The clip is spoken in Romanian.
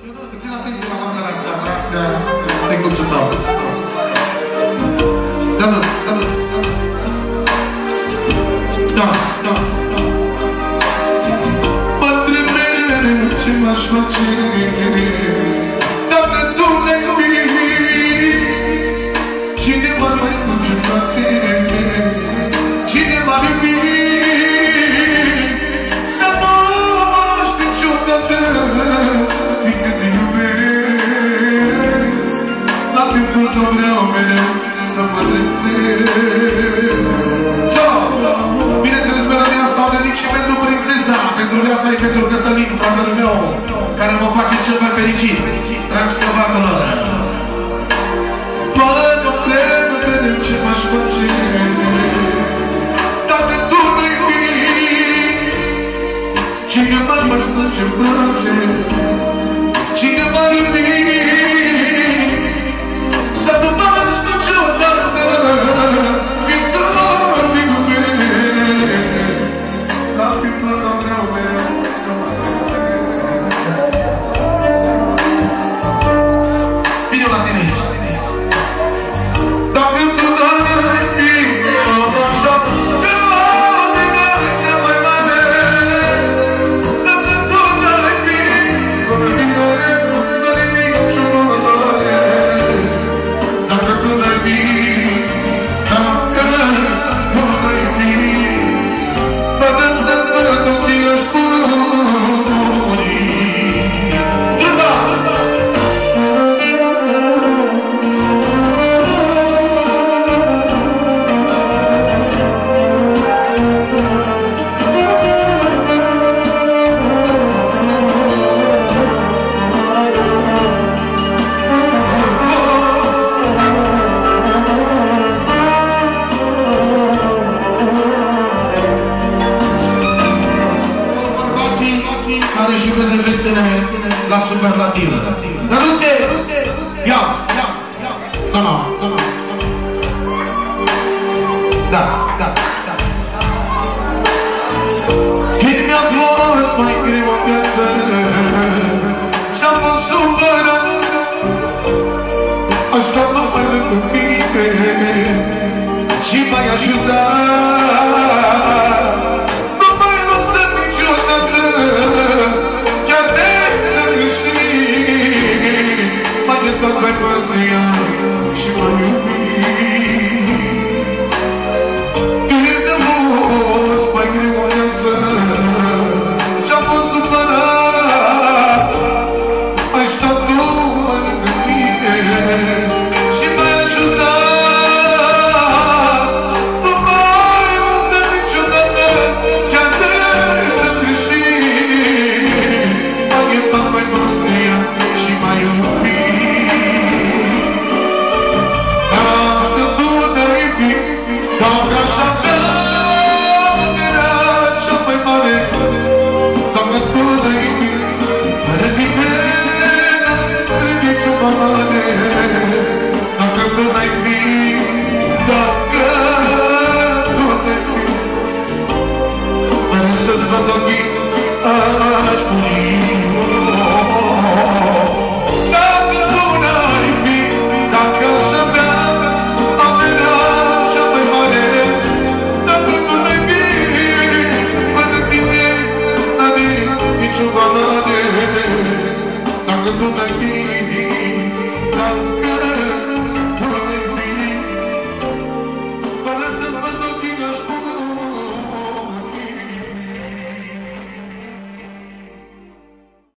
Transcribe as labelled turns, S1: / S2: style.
S1: Țin atenție la camera asta, drească, tecuțul tău. Dă-l, dă-l. Dans, dans, dans. Mă întreb mereu ce m-aș face pieptul tău vreau mereu Să mă rețesc Bineînțeles, melodia asta o dedic și pentru prințesa. Pentru viața ei, pentru Cătălin, fratele meu Care mă face cel mai fericit. Transcăvatul Mă întreb mereu ce m-aș face. Dacă tu nu-i fi Cine m-ar mai strânge în brațe mereu să la superlativă. Dănuțe! Ia! Da, da, da, da. Da, da, da. Când mi-a fost mai greu în viață Și-am fost supărat Așa mă fac lângă mine Și m-ai ajutat Dacă aș avea Era cea mai mare Dacă tu ne-ai fi Fără tine N-are nicio valoare Dacă tu n-ai fi Dacă tu n-ai fi Fără să-ți văd ochii Aș muri n-are nicio